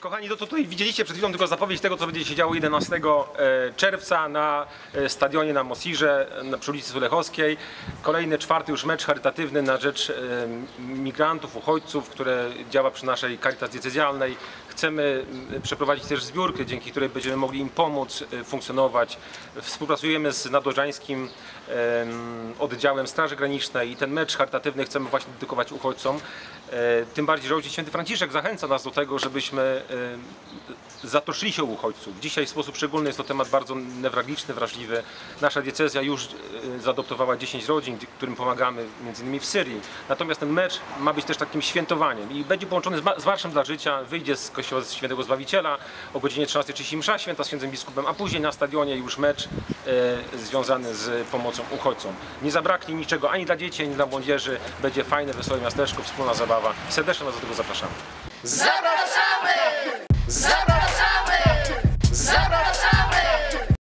Kochani, to co tutaj widzieliście przed chwilą tylko zapowiedź tego, co będzie się działo 11 e, czerwca na e, stadionie na Mosirze, przy ulicy Sulechowskiej. Kolejny, czwarty już mecz charytatywny na rzecz e, migrantów, uchodźców, które działa przy naszej Caritas Diecezjalnej. Chcemy przeprowadzić też zbiórkę, dzięki której będziemy mogli im pomóc funkcjonować. Współpracujemy z nadłożańskim em, oddziałem Straży Granicznej i ten mecz charytatywny chcemy właśnie dedykować uchodźcom. E, Tym bardziej, że Ojciec Święty Franciszek zachęca nas do tego, żebyśmy e, zatroszczyli się o uchodźców. Dzisiaj w sposób szczególny jest to temat bardzo newralgiczny, wrażliwy. Nasza diecezja już e, zaadoptowała 10 rodzin, którym pomagamy między innymi w Syrii. Natomiast ten mecz ma być też takim świętowaniem i będzie połączony z ma- z Marszem dla Życia. Wyjdzie z Kościoła Świętego Zbawiciela o godzinie 13.30 msza święta z księdzem biskupem, a później na stadionie już mecz związany z pomocą uchodźcom. Nie zabraknie niczego ani dla dzieci, ani dla młodzieży. Będzie fajne, wesołe miasteczko, wspólna zabawa. Serdecznie Was do tego. Zapraszamy! Zapraszamy!